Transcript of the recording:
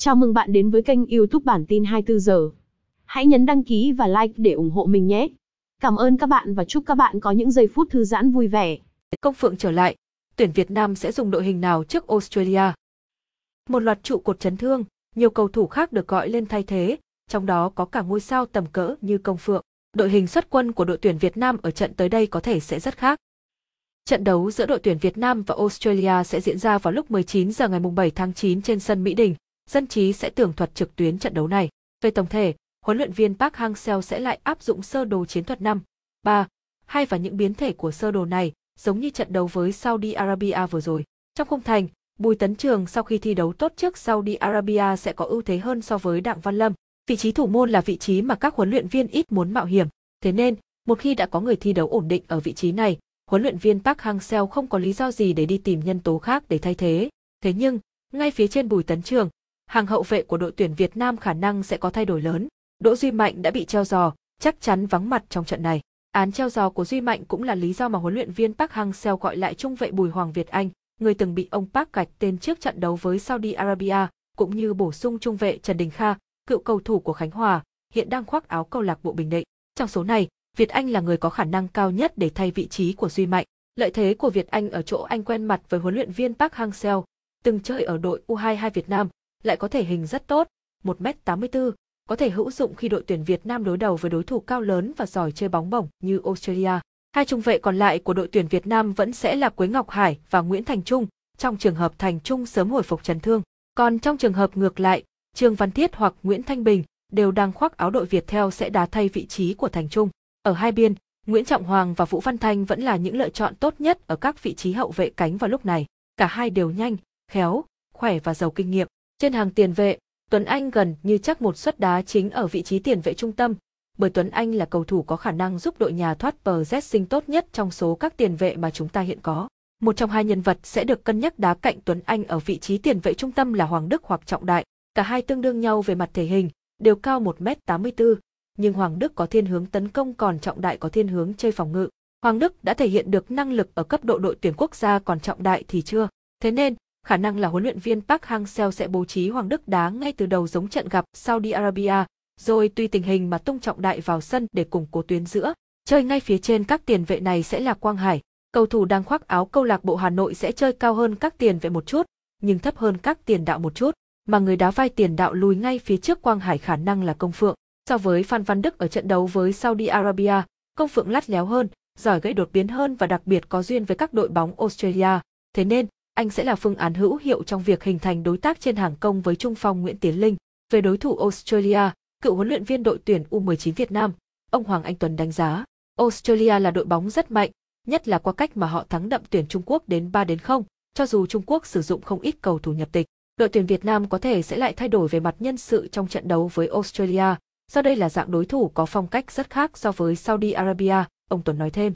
Chào mừng bạn đến với kênh youtube bản tin 24 giờ. Hãy nhấn đăng ký và like để ủng hộ mình nhé. Cảm ơn các bạn và chúc các bạn có những giây phút thư giãn vui vẻ. Công Phượng trở lại, tuyển Việt Nam sẽ dùng đội hình nào trước Australia? Một loạt trụ cột chấn thương, nhiều cầu thủ khác được gọi lên thay thế, trong đó có cả ngôi sao tầm cỡ như Công Phượng. Đội hình xuất quân của đội tuyển Việt Nam ở trận tới đây có thể sẽ rất khác. Trận đấu giữa đội tuyển Việt Nam và Australia sẽ diễn ra vào lúc 19 giờ ngày 7 tháng 9 trên sân Mỹ Đình. Dân trí sẽ tường thuật trực tuyến trận đấu này. Về tổng thể, huấn luyện viên Park Hang-seo sẽ lại áp dụng sơ đồ chiến thuật 5, 3, 2 và những biến thể của sơ đồ này, giống như trận đấu với Saudi Arabia vừa rồi. Trong khung thành, Bùi Tấn Trường sau khi thi đấu tốt trước Saudi Arabia sẽ có ưu thế hơn so với Đặng Văn Lâm. Vị trí thủ môn là vị trí mà các huấn luyện viên ít muốn mạo hiểm. Thế nên, một khi đã có người thi đấu ổn định ở vị trí này, huấn luyện viên Park Hang-seo không có lý do gì để đi tìm nhân tố khác để thay thế. Thế nhưng, ngay phía trên Bùi Tấn Trường, hàng hậu vệ của đội tuyển Việt Nam khả năng sẽ có thay đổi lớn. Đỗ Duy Mạnh đã bị treo giò, chắc chắn vắng mặt trong trận này. Án treo giò của Duy Mạnh cũng là lý do mà huấn luyện viên Park Hang-seo gọi lại trung vệ Bùi Hoàng Việt Anh, người từng bị ông Park gạch tên trước trận đấu với Saudi Arabia, cũng như bổ sung trung vệ Trần Đình Kha, cựu cầu thủ của Khánh Hòa, hiện đang khoác áo câu lạc bộ Bình Định. Trong số này, Việt Anh là người có khả năng cao nhất để thay vị trí của Duy Mạnh. Lợi thế của Việt Anh ở chỗ anh quen mặt với huấn luyện viên Park Hang-seo, từng chơi ở đội U22 Việt Nam, lại có thể hình rất tốt, 1m84, có thể hữu dụng khi đội tuyển Việt Nam đối đầu với đối thủ cao lớn và giỏi chơi bóng bổng như Australia. Hai trung vệ còn lại của đội tuyển Việt Nam vẫn sẽ là Quế Ngọc Hải và Nguyễn Thành Trung, trong trường hợp Thành Trung sớm hồi phục chấn thương. Còn trong trường hợp ngược lại, Trương Văn Thiết hoặc Nguyễn Thanh Bình đều đang khoác áo đội Việt theo sẽ đá thay vị trí của Thành Trung. Ở hai biên, Nguyễn Trọng Hoàng và Vũ Văn Thanh vẫn là những lựa chọn tốt nhất ở các vị trí hậu vệ cánh vào lúc này. Cả hai đều nhanh, khéo, khỏe và giàu kinh nghiệm. Trên hàng tiền vệ, Tuấn Anh gần như chắc một suất đá chính ở vị trí tiền vệ trung tâm, bởi Tuấn Anh là cầu thủ có khả năng giúp đội nhà thoát sinh tốt nhất trong số các tiền vệ mà chúng ta hiện có. Một trong hai nhân vật sẽ được cân nhắc đá cạnh Tuấn Anh ở vị trí tiền vệ trung tâm là Hoàng Đức hoặc Trọng Đại. Cả hai tương đương nhau về mặt thể hình, đều cao 1m84, nhưng Hoàng Đức có thiên hướng tấn công còn Trọng Đại có thiên hướng chơi phòng ngự. Hoàng Đức đã thể hiện được năng lực ở cấp độ đội tuyển quốc gia còn Trọng Đại thì chưa. Thế nên, khả năng là huấn luyện viên Park Hang-seo sẽ bố trí Hoàng Đức đá ngay từ đầu giống trận gặp Saudi Arabia, rồi tùy tình hình mà tung Trọng Đại vào sân để củng cố tuyến giữa. Chơi ngay phía trên các tiền vệ này sẽ là Quang Hải, cầu thủ đang khoác áo câu lạc bộ Hà Nội sẽ chơi cao hơn các tiền vệ một chút, nhưng thấp hơn các tiền đạo một chút, mà người đá vai tiền đạo lùi ngay phía trước Quang Hải khả năng là Công Phượng. So với Phan Văn Đức ở trận đấu với Saudi Arabia, Công Phượng lắt léo hơn, giỏi gây đột biến hơn và đặc biệt có duyên với các đội bóng Australia. Thế nên, anh sẽ là phương án hữu hiệu trong việc hình thành đối tác trên hàng công với trung phong Nguyễn Tiến Linh. Về đối thủ Australia, cựu huấn luyện viên đội tuyển U19 Việt Nam, ông Hoàng Anh Tuấn đánh giá, Australia là đội bóng rất mạnh, nhất là qua cách mà họ thắng đậm tuyển Trung Quốc đến 3 đến 0, cho dù Trung Quốc sử dụng không ít cầu thủ nhập tịch. Đội tuyển Việt Nam có thể sẽ lại thay đổi về mặt nhân sự trong trận đấu với Australia, do đây là dạng đối thủ có phong cách rất khác so với Saudi Arabia, ông Tuấn nói thêm.